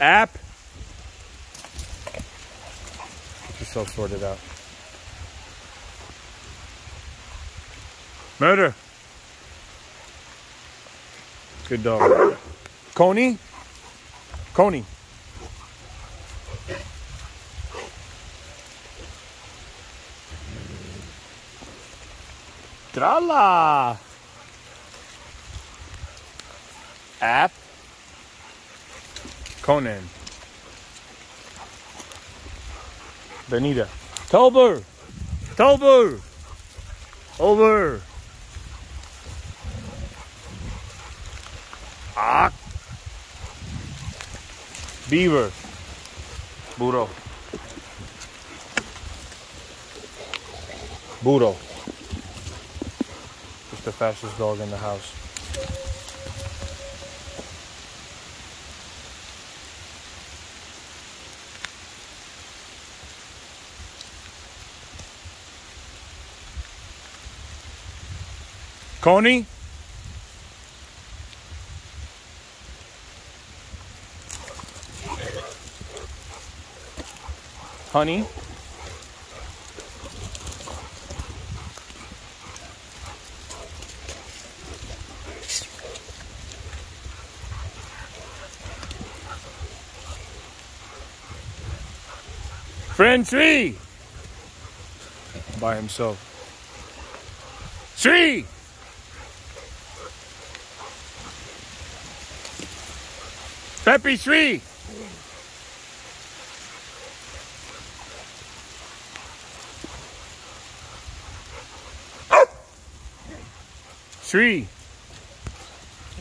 App. Get yourself sorted out. Murder. Good dog. Coney. Coney. Trala. App. Conan. Benita. Tober. Tober. Over. Ah. Beaver. Burro. Burro. Just the fastest dog in the house. Coney? Honey? Friend Tree! By himself. Tree! Peppy Tree! Tree!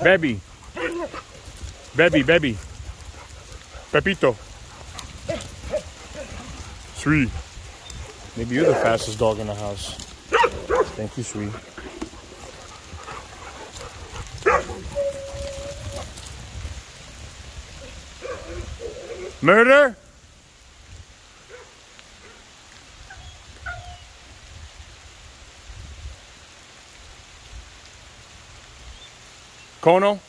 Baby! Baby, baby! Pepito! Tree! Maybe you're the fastest dog in the house. Thank you, Sweet. Murder? Kono?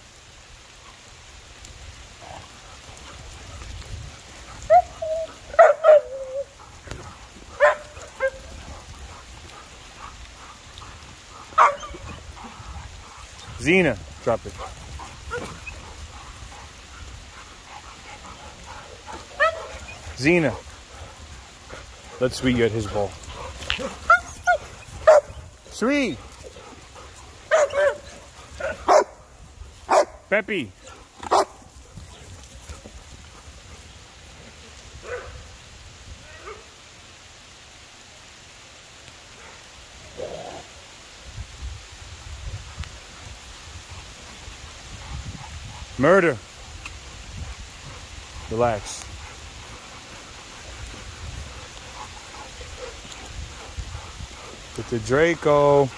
Xena, drop it. Xena. Let Sweet get his ball. Sweet. Peppy. Murder. Relax. Get the Draco.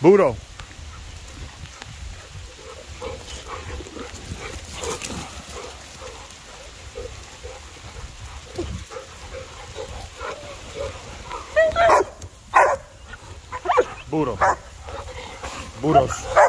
Budo. Budo. Budos.